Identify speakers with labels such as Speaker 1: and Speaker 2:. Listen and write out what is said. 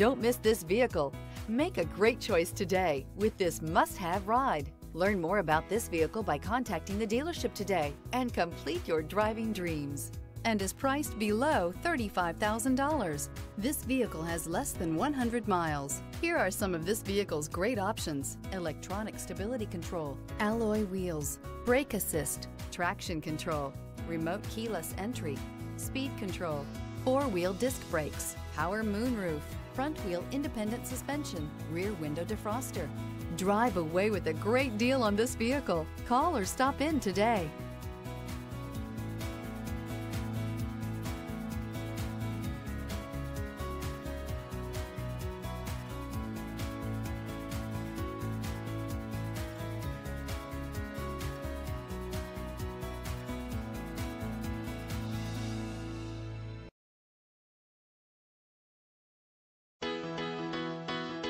Speaker 1: Don't miss this vehicle. Make a great choice today with this must-have ride. Learn more about this vehicle by contacting the dealership today and complete your driving dreams. And is priced below $35,000. This vehicle has less than 100 miles. Here are some of this vehicle's great options. Electronic stability control, alloy wheels, brake assist, traction control, remote keyless entry, speed control, four-wheel disc brakes, power moonroof, front wheel independent suspension, rear window defroster. Drive away with a great deal on this vehicle. Call or stop in today.